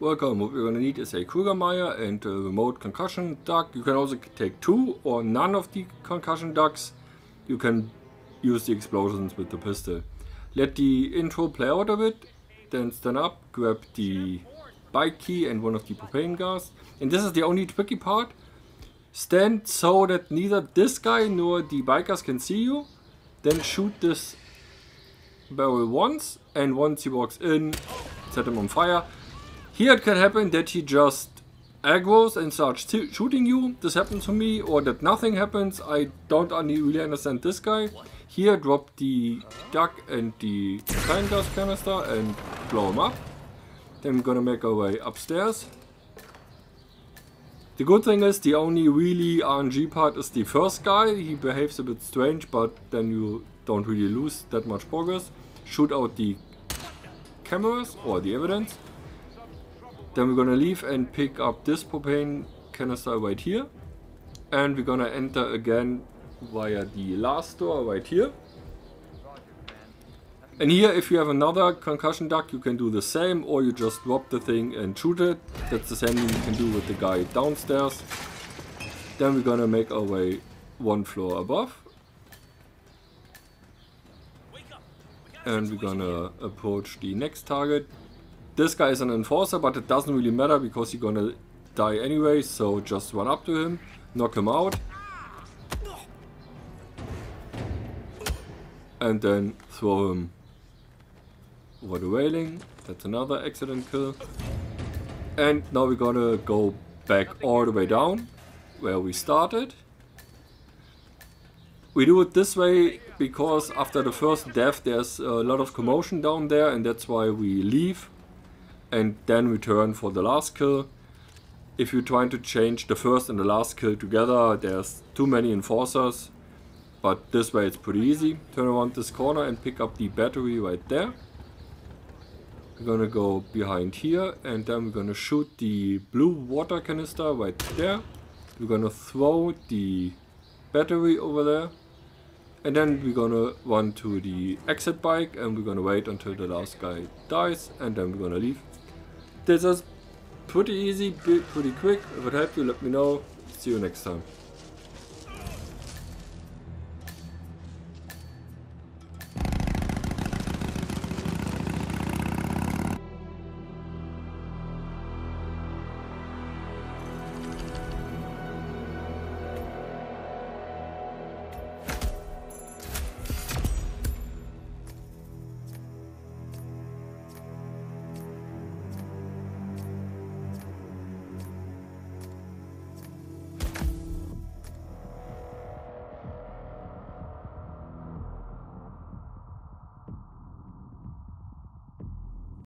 welcome. What we're gonna need is a Krugermeier and a remote concussion duck. You can also take two or none of the concussion ducks. You can use the explosions with the pistol. Let the intro play out of it, then stand up, grab the bike key and one of the propane gas. And this is the only tricky part. Stand so that neither this guy nor the bikers can see you. Then shoot this barrel once, and once he walks in, set him on fire. Here it can happen that he just aggros and starts shooting you. This happened to me, or that nothing happens. I don't really understand this guy. Here, drop the duck and the time gas canister and blow him up. Then we're gonna make our way upstairs. The good thing is the only really RNG part is the first guy. He behaves a bit strange, but then you don't really lose that much progress. Shoot out the cameras or the evidence. Then we're gonna leave and pick up this propane canister right here. And we're gonna enter again via the last door right here. And here, if you have another concussion duck, you can do the same, or you just drop the thing and shoot it. That's the same you can do with the guy downstairs. Then we're gonna make our way one floor above. And we're gonna approach the next target. This guy is an enforcer, but it doesn't really matter because you're gonna die anyway, so just run up to him, knock him out. And then throw him over the railing. That's another accident kill. And now we're gonna go back all the way down where we started. We do it this way because after the first death there's a lot of commotion down there and that's why we leave and then return for the last kill. If you're trying to change the first and the last kill together there's too many enforcers but this way it's pretty easy. Turn around this corner and pick up the battery right there. We're gonna go behind here and then we're gonna shoot the blue water canister right there. We're gonna throw the battery over there. And then we're gonna run to the exit bike and we're gonna wait until the last guy dies and then we're gonna leave. This is pretty easy, pretty quick. If it helped you, let me know. See you next time.